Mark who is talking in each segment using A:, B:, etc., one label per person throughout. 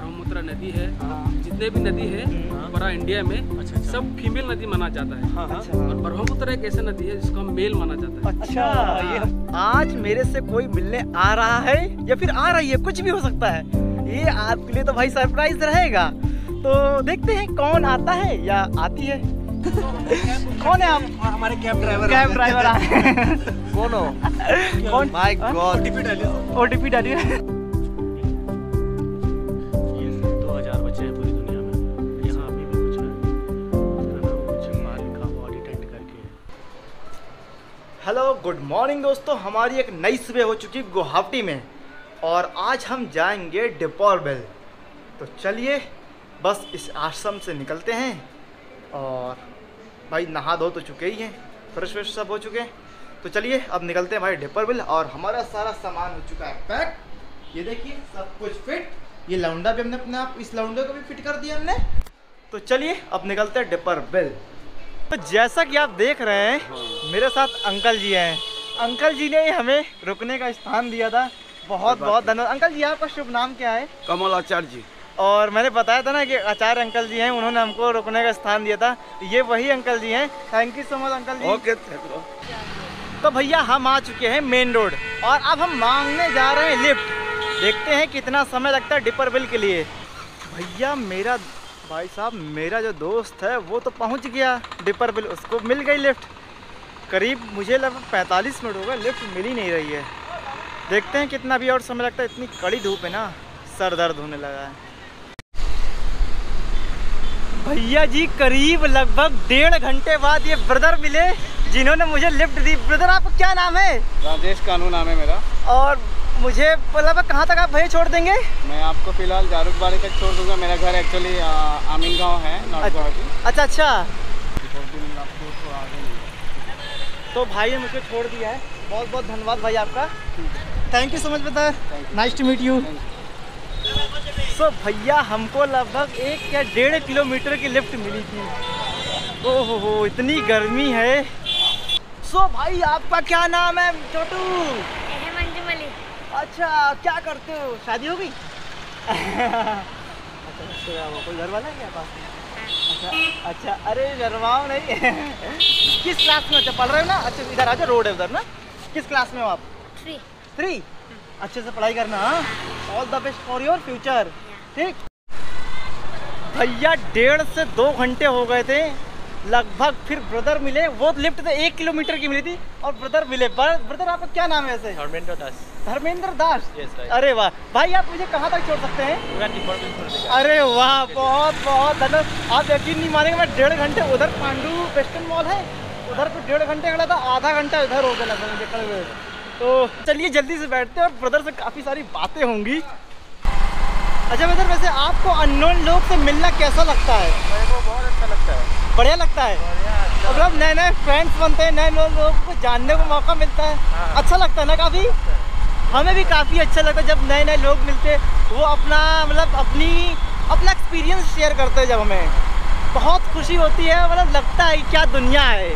A: ब्रह्मपुत्र नदी है
B: हाँ।
A: जितने भी नदी है पूरा इंडिया में
B: अच्छा, अच्छा।
A: सब फीमेल नदी माना जाता है।
B: हाँ, हाँ।
A: और ब्रह्मपुत्र एक ऐसा नदी है जिसको हम मेल माना जाता है।
B: अच्छा ये आज मेरे से कोई मिलने आ रहा है या फिर आ रही है कुछ भी हो सकता है ये आपके लिए तो भाई सरप्राइज़ रहेगा। तो देखते हैं कौन आता है या आती है। कौन है आप?
C: हमारे कैब ड्राइवर
B: कैब ड्राइवर आए
C: कौन हो?
B: कौन?
C: माय
B: हाँ?
C: गॉड ओटीपी डालिए।
B: ओटीपी डालिए। हेलो गुड मॉर्निंग दोस्तों। हमारी एक नई सुबह हो चुकी गुवाहाटी में और आज हम जाएँगे डिपोर बेल। तो चलिए, बस इस आश्रम से निकलते हैं और भाई नहा धो तो चुके ही हैं, फ्रेश व्रेश सब हो चुके हैं। तो चलिए, अब निकलते हैं भाई डिपर बिल और हमारा सारा सामान हो चुका है पैक। ये देखिए, सब कुछ फिट ये लौंडा भी हमने अपने आप, इस लौंडे को भी फिट कर दिया हमने। तो चलिए, अब निकलते हैं डिपर बिल। तो जैसा कि आप देख रहे हैं मेरे साथ अंकल जी हैं। अंकल जी ने हमें रुकने का स्थान दिया था। बहुत बहुत धन्यवाद। अंकल जी आपका शुभ नाम क्या है?
C: कमल आचार्य जी।
B: और मैंने बताया था ना कि आचार्य अंकल जी हैं उन्होंने हमको रुकने का स्थान दिया था। ये वही अंकल जी हैं। Thank you so much uncle ji.
C: Okay
B: तो भैया हम आ चुके हैं मेन रोड और अब हम मांगने जा रहे हैं लिफ्ट देखते हैं कितना समय लगता है डिपर बिल के लिए। भैया मेरा भाई साहब मेरा जो दोस्त है वो तो पहुँच गया। डिपर बिल उसको मिल गई लिफ्ट करीब मुझे लगभग पैंतालीस मिनट हो गए लिफ्ट मिल ही नहीं रही है। देखते हैं कितना भी और समय लगता है इतनी कड़ी धूप है ना सर दर्द होने लगा है। भैया जी करीब लगभग डेढ़ घंटे बाद ये ब्रदर मिले जिन्होंने मुझे लिफ्ट दी। ब्रदर आपका क्या नाम है?
D: राजेश कानू नाम है मेरा।
B: और मुझे मतलब कहाँ तक आप भैया छोड़ देंगे?
D: मैं आपको फ़िलहाल जारुकबाड़ी तक छोड़ दूँगा। मेरा घर एक्चुअली आमीन गाँव है नॉर्थ गुवाहाटी।
B: अच्छा अच्छा।
D: आपको तो
B: तो भाई ने मुझे छोड़ दिया है। बहुत बहुत धन्यवाद भाई आपका। Thank you so much brother nice to meet you so भैया हमको लगभग एक या डेढ़ किलोमीटर की लिफ्ट मिली थी। ओहो हो इतनी गर्मी है। सो भाई आपका क्या नाम है छोटू? अच्छा क्या करते हो? शादी हो गई? अच्छा अच्छा कोई घर वाला है क्या पास अच्छा अच्छा अरे नहीं। किस क्लास में? अच्छा पढ़ रहे हो ना? अच्छा इधर आ जाओ रोड है उधर ना? किस क्लास में हो आप?
E: थ्री
B: थ्री अच्छे से पढ़ाई करना all the best for your future ठीक? भैया डेढ़ से दो घंटे हो गए थे। लगभग फिर ब्रदर मिले वो लिफ्ट तो एक किलोमीटर की मिली थी और ब्रदर मिले। ब्रदर आपका क्या नाम है ऐसे?
F: धर्मेंद्र दास।
B: धर्मेंद्र दास?
F: Yes, right.
B: अरे वाह। भाई आप मुझे कहाँ तक छोड़ सकते हैं? अरे वाह बहुत बहुत धन्यवाद। आप यकीन नहीं मानेंगे मैं डेढ़ घंटे उधर पांडू वेस्टर्न मॉल है उधर पे डेढ़ घंटे खड़ा था आधा घंटा इधर हो गया लगभग मुझे खड़े हुए। तो चलिए जल्दी से बैठते हैं और ब्रदर से काफ़ी सारी बातें होंगी। अच्छा ब्रदर वैसे आपको अननोन लोग से मिलना कैसा लगता है?
D: मेरे को बहुत अच्छा लगता है।
B: बढ़िया लगता है? मतलब नए नए फ्रेंड्स बनते हैं नए नए लोगों को जानने को मौका मिलता है। अच्छा लगता है ना काफ़ी? हमें भी काफ़ी अच्छा लगता है जब नए नए लोग मिलते हैं वो अपना मतलब अपनी अपना एक्सपीरियंस शेयर करते हैं जब हमें। बहुत खुशी होती है मतलब लगता है कि क्या दुनिया है।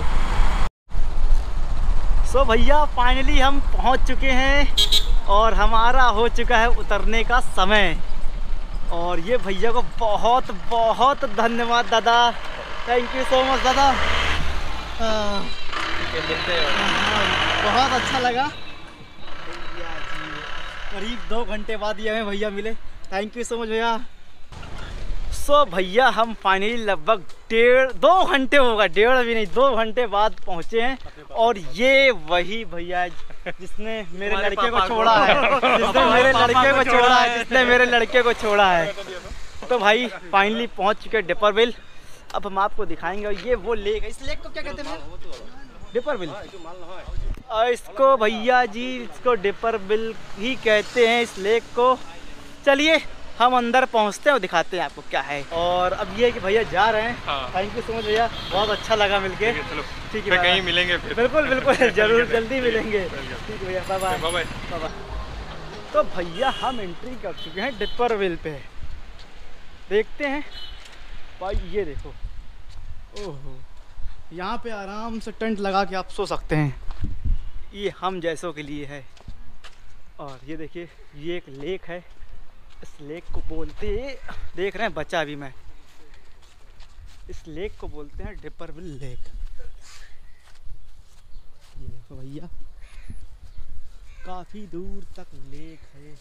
B: सो so, भैया फाइनली हम पहुँच चुके हैं और हमारा हो चुका है उतरने का समय। और ये भैया को बहुत बहुत धन्यवाद दादा। थैंक यू सो मच दादा। हाँ, बहुत अच्छा लगा। करीब दो घंटे बाद ये हमें भैया मिले। थैंक यू सो मच भैया। सो भैया हम फाइनली लगभग डेढ़ दो घंटे होगा डेढ़ भी नहीं दो घंटे बाद पहुँचे हैं। और ये वही भैया जिसने मेरे लड़के को छोड़ा है जिसने मेरे लड़के
F: को छोड़ा
B: है। जिसने मेरे लड़के को छोड़ा है। तो भाई फाइनली पहुँच चुके हैं डिपरविल अब हम आपको दिखाएँगे और ये वो लेक है। इस लेक को क्या कहते हैं डिपरविल और इसको भैया जी इसको डिपरविल ही कहते हैं इस लेक को। चलिए हम अंदर पहुँचते हैं और दिखाते हैं आपको क्या है। और अब ये कि भैया जा रहे हैं।
F: हाँ।
B: थैंक यू सो मच भैया बहुत अच्छा लगा मिलके।
F: ठीक है, चलो।
B: ठीक है
F: कहीं मिलेंगे फिर।
B: बिल्कुल बिल्कुल ज़रूर जल्दी मिलेंगे। ठीक है भैया बाय बाय तो भैया हम एंट्री कर चुके हैं डिपरविल पे। देखते हैं। भाई ये देखो। ओहो यहाँ पे आराम से टेंट लगा के आप सो सकते हैं। ये हम जैसों के लिए है। और ये देखिए ये एक लेक है। इस लेक को बोलते देख रहे हैं बचा अभी मैं। इस लेक को बोलते हैं डिपरविल लेक ये देखो भैया काफ़ी दूर तक लेक है।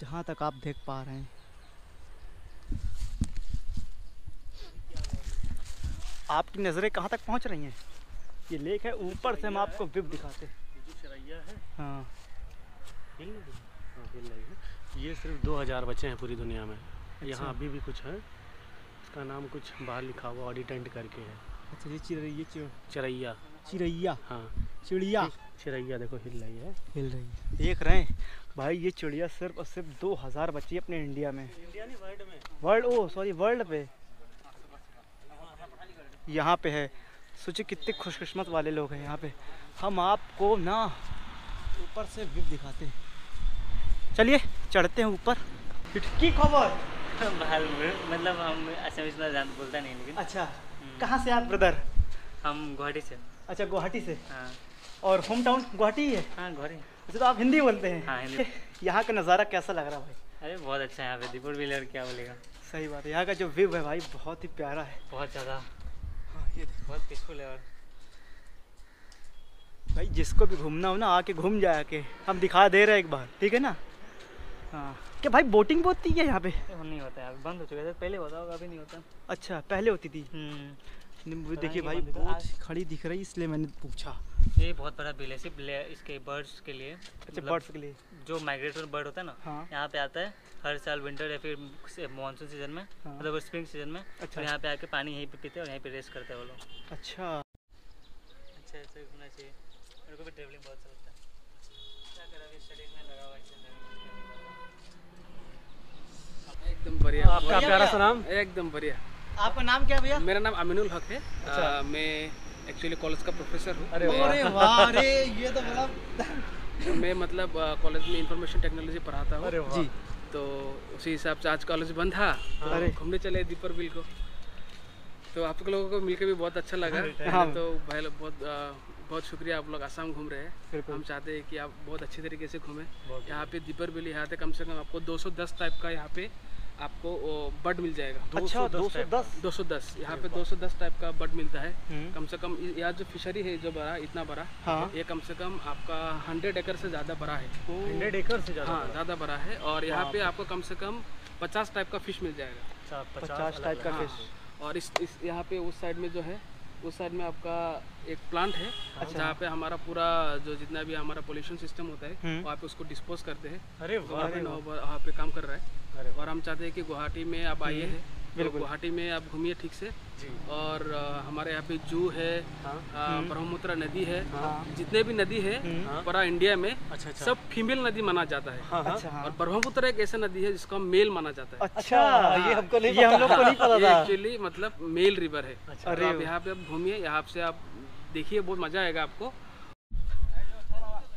B: जहाँ तक आप देख पा रहे हैं। आपकी नज़रें कहाँ तक पहुँच रही हैं? ये लेक है ऊपर से हम आपको व्यू दिखाते हैं
F: है।
B: हाँ
F: रही ये सिर्फ़ 2000 बचे हैं पूरी दुनिया में। अच्छा। यहाँ अभी भी कुछ है। इसका नाम कुछ बाहर लिखा हुआ ऑडिटेंट करके है।
B: अच्छा ये चिड़ैया चिड़
F: चिरैया।
B: चिड़ैया
F: हाँ।
B: चिड़िया।
F: चिरैया देखो हिल रही है।
B: हिल रही है। देख रहे हैं। भाई ये चिड़िया सिर्फ़ और सिर्फ़ दो हज़ार बची अपने इंडिया में।
F: इंडिया नहीं वर्ल्ड में।
B: वर्ल्ड ओ सॉरी वर्ल्ड पे। यहाँ पे है। सोचिए कितने खुशकिस्मत वाले लोग हैं यहाँ पे। हम आपको ना ऊपर से व्यू दिखाते हैं। चलिए चढ़ते हैं ऊपर। की खबर।
G: मतलब हम असमिस में जान बोलता नहीं लेकिन
B: अच्छा कहाँ से आप ब्रदर
G: हम गुवाहाटी से।
B: अच्छा गुवाहाटी से?
G: हाँ।
B: और होम टाउन गुवाहाटी ही है?
G: हाँ गुवाहाटी।
B: अच्छा तो आप हिंदी बोलते हैं।
G: हाँ, हिंदी।
B: यहाँ का नज़ारा कैसा लग रहा है भाई?
G: अरे बहुत अच्छा है यहाँ पे। दीपुर व्हीलर क्या बोलेगा?
B: सही बात है। यहाँ का जो व्यू है भाई बहुत ही प्यारा है।
G: बहुत ज़्यादा।
B: हाँ ये
G: बहुत पीसफुल है और
B: जिसको भी घूमना हो ना आके घूम जाए के हम दिखा दे रहे हैं एक बार ठीक है ना? हाँ। क्या भाई बोटिंग बहुत थी क्या यहाँ पे?
G: नहीं होता है बंद हो चुका है। पहले होता होगा अभी नहीं होता।
B: अच्छा पहले होती थी।
G: हम्म,
B: देखिए भाई बोट खड़ी दिख रही इसलिए मैंने पूछा।
G: ये बहुत बड़ा बिल है सिर्फ़ इसके बर्ड्स के लिए।
B: अच्छा
G: मतलब
B: बर्ड्स के लिए।
G: जो माइग्रेटरी बर्ड होता है ना
B: हाँ।
G: यहाँ पे आता है हर साल विंटर या फिर मानसून सीज़न में
B: हाँ।
G: मतलब स्प्रिंग सीज़न में
B: अच्छा।
G: तो यहाँ पे आके पानी यहीं पे पीते हैं और यहीं पे रेस्ट करते हैं वो लोग।
B: अच्छा।
G: अच्छा ऐसे घूमना चाहिए। मेरे को भी ट्रेवलिंग बहुत अच्छा लगता है। क्या करा अभी स्टडीज़ में लगा हुआ है
A: एकदम बढ़िया।
B: आपका प्यारा सा नाम?
A: एकदम बढ़िया।
B: आपका नाम क्या भैया?
A: मेरा नाम अमीनुल हक है। अ, मैं एक्चुअली कॉलेज का प्रोफेसर हूँ।
B: अरे वाह। अरे ये तो बड़ा
A: मैं मतलब कॉलेज में इंफॉर्मेशन टेक्नोलॉजी पढ़ाता हूँ।
B: जी।
A: तो उसी हिसाब से आज कॉलेज बंद था। तो
B: अरे।
A: घूमने चले दीपर बिल को। तो आप लोगों को मिलकर भी बहुत अच्छा लगा।
B: हाँ।
A: तो भाई लोग बहुत बहुत शुक्रिया आप लोग आसाम घूम रहे हैं। हम चाहते हैं कि आप बहुत अच्छे तरीके से घूमें। यहाँ पे दीपर बिल यहाँ पे कम से कम आपको 210 टाइप का यहाँ पे आपको बर्ड मिल जाएगा।
B: अच्छा दो सौ दस
A: 210 यहाँ पे 210 टाइप का बर्ड मिलता है।
B: हम्म।
A: कम से कम यहाँ जो फिशरी है जो बड़ा इतना बड़ा
B: हाँ।
A: ये कम से कम आपका 100 एकड़ से ज़्यादा बड़ा है।
F: हंड्रेड एकड़ से ज़्यादा
A: हाँ ज़्यादा बड़ा है और यहाँ पे आपको कम से कम 50 टाइप का फ़िश मिल जाएगा।
F: अच्छा
B: पचास टाइप का
A: हाँ,
B: फ़िश
A: और इस इस यहाँ पे उस साइड में जो है उस साइड में आपका एक प्लांट है
B: अच्छा।
A: जहाँ पे हमारा पूरा जो जितना भी हमारा पोल्यूशन सिस्टम होता है
B: वो
A: वहाँ पे उसको डिस्पोज करते हैं।
F: अरे
A: तो
F: वहाँ
A: पे काम कर रहा है। और हम चाहते हैं कि गुवाहाटी में आप आइए
B: हम्म,
A: हैं।
B: बिल्कुल।
A: गुवाहाटी में आप घूमिए ठीक से। और हमारे यहाँ पे जू है
F: हाँ।
A: ब्रह्मपुत्र नदी है।
B: हाँ।
A: जितने भी नदी है
B: हम्म।
A: पूरा इंडिया में
F: अच्छा अच्छा।
A: सब फीमेल नदी माना जाता है।
F: हाँ हाँ।
B: अच्छा हाँ।
A: और ब्रह्मपुत्र एक ऐसा नदी है जिसको हम मेल माना जाता है।
B: अच्छा
F: ये हमको नहीं
B: ये हम लोग को नहीं पता था।
A: एक्चुअली मतलब मेल रिवर है।
F: अच्छा।
A: तो आप यहाँ पे आप घूमिए यहाँ से आप देखिए बहुत मज़ा आएगा आपको।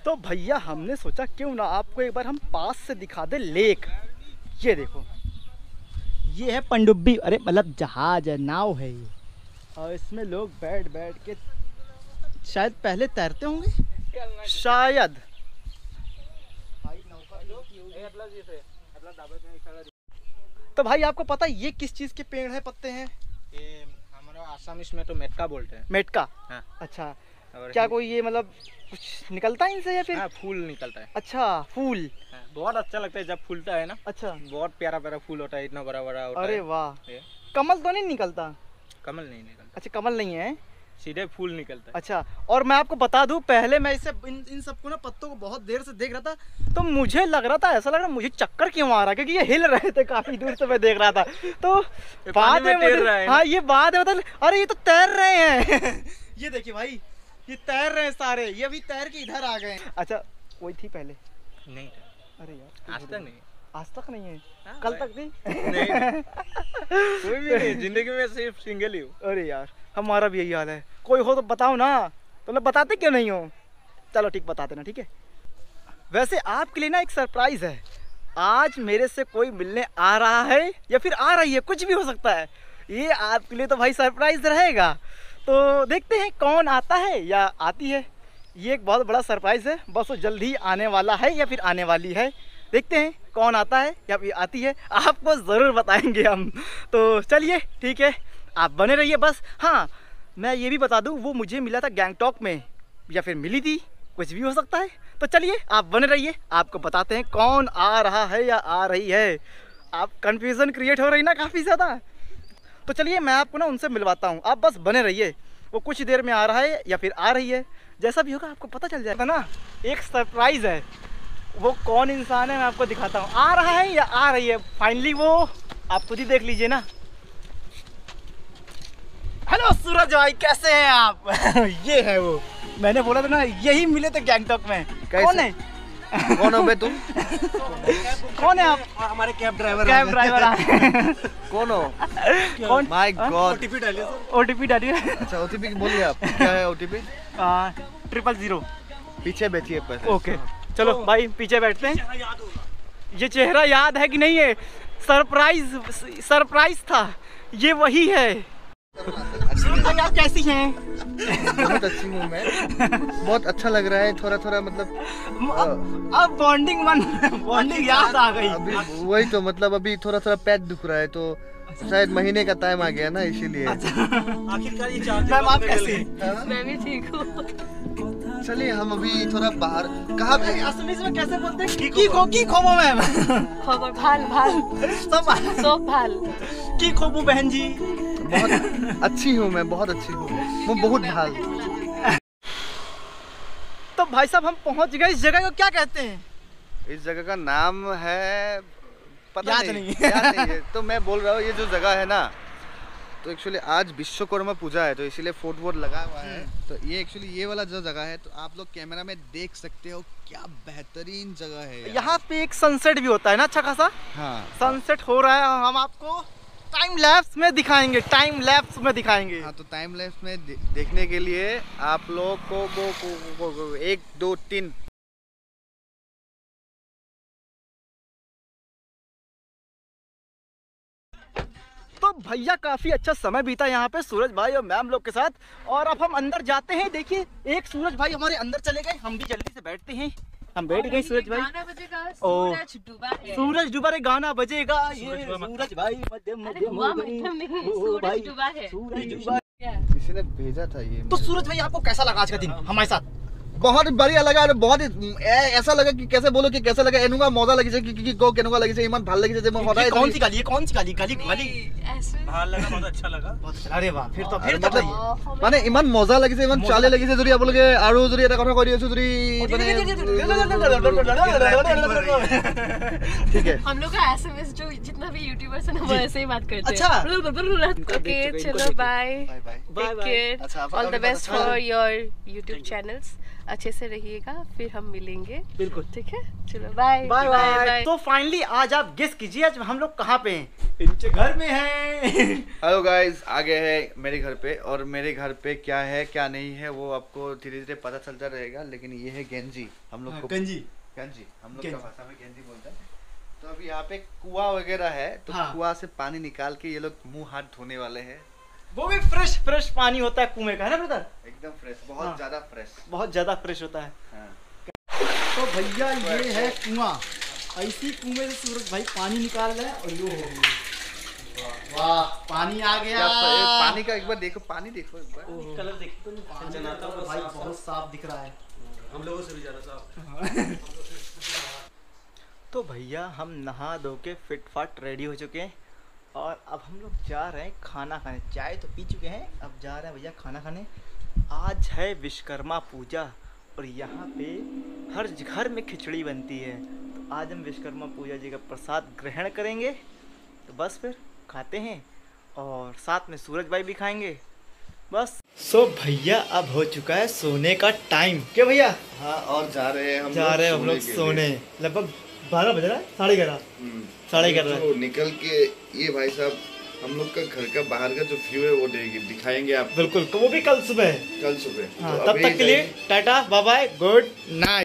B: तो भैया हमने सोचा क्यों ना आपको एक बार हम पास से दिखा दे लेक। ये देखो। ये है पनडुब्बी अरे मतलब जहाज़ है नाव है ये। और इसमें लोग बैठ बैठ के शायद पहले तैरते होंगे? शायद। तो भाई आपको पता है ये किस चीज़ के पेड़ है पत्ते हैं?
D: ये हमारा आसाम इसमें तो मेटका बोलते हैं।
B: मेटका?
D: हाँ।
B: अच्छा क्या कोई ये मतलब कुछ निकलता है इनसे या फिर?
D: हाँ फूल निकलता है।
B: अच्छा फूल।
D: हाँ, बहुत अच्छा लगता है जब फूलता है ना।
B: अच्छा।
D: बहुत प्यारा प्यारा फूल होता है इतना बड़ा बड़ा होता
B: अरे वाह। कमल तो नहीं निकलता?
D: कमल नहीं निकलता।
B: अच्छा कमल नहीं है?
D: सीधे फूल निकलता है।
B: अच्छा और मैं आपको बता दूँ पहले मैं इसे इन इन सबको ना पत्तों को बहुत देर से देख रहा था तो मुझे लग रहा था ऐसा लग रहा मुझे चक्कर क्यों आ रहा है? क्योंकि ये हिल रहे थे काफ़ी दूर से मैं देख रहा था। तो बाद
D: में
B: में
D: तैर रहा है।
B: हाँ ये बाद में मतलब अरे ये तो तैर रहे हैं। ये देखिए भाई ये तैर रहे हैं सारे। ये अभी तैर के इधर आ गए। अच्छा कोई थी पहले।
D: नहीं।
B: अरे यार
D: आज तक नहीं।
B: आज तक नहीं है।
D: हाँ,
B: कल तक थी
D: नहीं। कोई भी नहीं ज़िंदगी में सिर्फ़ सिंगल ही हूँ।
B: अरे यार हमारा भी यही हाल है। कोई हो तो बताओ ना। तो मैं बताते क्यों नहीं हो? चलो ठीक बता देना ठीक है? वैसे आपके लिए ना एक सरप्राइज़ है। आज मेरे से कोई मिलने आ रहा है या फिर आ रही है कुछ भी हो सकता है। ये आपके लिए तो भाई सरप्राइज़ रहेगा। तो देखते हैं कौन आता है या आती है। ये एक बहुत बड़ा सरप्राइज़ है। बस वो जल्द ही आने वाला है या फिर आने वाली है। देखते हैं कौन आता है या फिर आती है। आपको ज़रूर बताएँगे हम। तो चलिए, ठीक है। आप बने रहिए बस। हाँ मैं ये भी बता दूँ, वो मुझे मिला था गैंगटॉक में। या फिर मिली थी, कुछ भी हो सकता है। तो चलिए, आप बने रहिए। आपको बताते हैं कौन आ रहा है या आ रही है। आप कंफ्यूजन क्रिएट हो रही ना काफ़ी ज़्यादा। तो चलिए मैं आपको ना उनसे मिलवाता हूँ। आप बस बने रहिए। वो कुछ देर में आ रहा है या फिर आ रही है। जैसा भी होगा आपको पता चल जाएगा ना। एक सरप्राइज़ है। वो कौन इंसान है मैं आपको दिखाता हूँ। आ रहा है या आ रही है? फाइनली वो। आप खुद ही देख लीजिए ना। हेलो सूरज भाई कैसे हैं आप? ये है वो। मैंने बोला था ना यही मिले थे गैंगटॉक में। कौन है?
C: कौन हो बे तुम?
B: कौन है आप?
C: हमारे कैब ड्राइवर
B: कैब ड्राइवर
C: कौन हो?
B: कौन
C: my god
B: O T P डालिए
C: अच्छा ओटीपी बोलिए आप। क्या है ओटीपी
B: ट्रिपल ज़ीरो
C: पीछे बैठिए पहले
B: ओके चलो भाई पीछे बैठते हैं। ये चेहरा याद है कि नहीं है? सरप्राइज़ सरप्राइज़ था। ये वही है। आप कैसी हैं?
C: बहुत अच्छी मूव है। बहुत अच्छा लग रहा है थोड़ा थोड़ा मतलब
B: अब, बॉन्डिंग मन बॉन्डिंग याद आ गई।
C: अभी वही तो मतलब अभी थोड़ा थोड़ा पैर दुख रहा है तो अच्छा। शायद महीने का टाइम आ गया ना इसीलिए। अच्छा।
F: आखिरकार ये
B: मैम आप कैसे हाँ।
E: मैं भी ठीक हूँ।
C: चलिए हम अभी थोड़ा बाहर कहाँ पे
B: असमीज में कैसे बोलते हैं? की को की खोमो मैम।
E: भाल भाल।
B: सब
E: सब भाल।
B: की खोमो बहन जी।
C: बहुत अच्छी हूँ मैं बहुत अच्छी हूँ। मैं बहुत भाल
B: तो भाई साहब हम पहुँच गए इस जगह को क्या कहते हैं?
C: इस जगह का नाम है पता
B: याद
C: नहीं
B: नहीं।
C: याद नहीं है। तो मैं बोल रहा हूँ ये जो जगह है ना तो एक्चुअली आज विश्वकर्मा पूजा है तो इसीलिए फोर्ट वोट लगा हुआ है। तो ये एक्चुअली ये वाला जो जगह है तो आप लोग कैमरा में देख सकते हो क्या बेहतरीन जगह है
B: यहाँ पे एक सनसेट भी होता है ना अच्छा खासा?
C: हाँ।
B: सनसेट हो रहा है हम आपको टाइम लैप्स में दिखाएँगे टाइम लैप्स में दिखाएँगे।
C: हाँ तो टाइम लैप्स में दे- देखने के लिए आप लोग को, को, को, को, को एक दो तीन।
B: तो भैया काफ़ी अच्छा समय बीता यहाँ पे सूरज भाई और मैम लोग के साथ। और अब हम अंदर जाते हैं देखिए एक सूरज भाई हमारे अंदर चले गए हम भी जल्दी से बैठते हैं। हम बैठ गए सूरज भाई। ओ।
E: सूरज डूबा है।
B: रे गाना बजेगा ये सूरज भाई मध्यम हो
E: सूरज
B: भाई,
E: डूबा है।
B: सूरज डूबा
C: किसी ने भेजा था ये
B: तो सूरज भाई आपको कैसा लगा आज का दिन? हमारे साथ।
C: बहुत बढ़िया लगा और बहुत ही ए- ऐसा लगा कि कैसे बोलो कि कैसे लगा एनुगा मजा लगी कि कि को केनुगा लगी इमान ভাল লাগিছে যে মই
B: ये
C: সদায়
B: कौन सी गाली है कौन सी गाली गाली गाली
E: ऐसे
F: ভাল लगा बहुत अच्छा लगा
B: बहुत अच्छा अरे वाह फिर तो फिर
C: अरे
B: तो
C: मतलब-
B: भाई
C: মানে ইমান মজা লাগিছে ইমান চালে লাগিছে যদি আপোনালোকে আৰু যদি এটা কথা কৈ দি আছো যদি মানে ঠিক है
E: हम लोग का एसएमएस जो जितना भी यूट्यूबर्स है ना वो ऐसे ही बात करते
B: अच्छा।
E: हैं ओके चलो bye
C: bye bye
B: Bye
E: take
B: bye.
E: Care
C: अच्छा, आप-
E: ऑल द
C: आपकी
E: बेस्ट
C: बात-
E: फॉर योर यूट्यूब चैनल्स अच्छे से रहिएगा फिर हम मिलेंगे।
B: बिल्कुल।
E: ठीक है? चलो बाय
B: बाय बाय तो फाइनली आज आप गेस कीजिए आज हम लोग कहाँ पे हैं? इनके घर में हैं।
C: हेलो गाइस आ गए हैं मेरे घर पे और मेरे घर पे क्या है क्या नहीं है वो आपको धीरे धीरे पता चलता रहेगा लेकिन ये है गेंजी हम लोग को
B: गंजी
C: गेंजी हम लोग भाषा में गेंजी बोलते हैं। तो अभी यहाँ पे कुआ वगैरह है तो
B: हाँ।
C: कुआँ से पानी निकाल के ये लोग मुँह हाथ धोने वाले हैं।
B: वो भी फ्रेश फ्रेश पानी होता है कुएँ का है ना ब्रदर
C: एकदम फ्रेश बहुत
B: हाँ।
C: ज़्यादा फ्रेश
B: बहुत ज़्यादा फ्रेश होता है।
C: हाँ।
B: तो भैया ये है कुआँ। ऐसी कुएँ से सूरज भाई पानी निकाल रहे हैं और ये हो गई। वाह। पानी आ गया।
C: पानी का एक बार देखो पानी देखो एक बार।
B: कलर देखो तो भाई बहुत साफ़ दिख रहा है।
F: हम लोगों से भी ज़्यादा साफ़।
B: तो भैया हम नहा धो के फिट फाट रेडी हो चुके हैं। और अब हम लोग जा रहे हैं खाना खाने। चाय तो पी चुके हैं। अब जा रहे हैं भैया खाना खाने। आज है विश्वकर्मा पूजा और यहाँ पे हर घर में खिचड़ी बनती है। तो आज हम विश्वकर्मा पूजा जी का प्रसाद ग्रहण करेंगे। तो बस फिर खाते हैं और साथ में सूरज भाई भी खाएँगे। बस। सो so, भैया अब हो चुका है सोने का टाइम। क्या भैया?
C: हाँ और जा रहे हैं हम
B: जा रहे हैं हम लोग सोने। लगभग बारह बज रहा है साढ़े ग्यारह।
C: हम्म।
B: साढ़े ग्यारह।
C: जो निकल के ये भाई साहब हम लोग का घर का बाहर का जो व्यू है वो देगी दिखाएँगे आप।
B: बिल्कुल वो भी कल सुबह
C: कल सुबह।
B: हाँ
C: तो
B: तब तक के लिए टाटा बाय बाय गुड नाइट।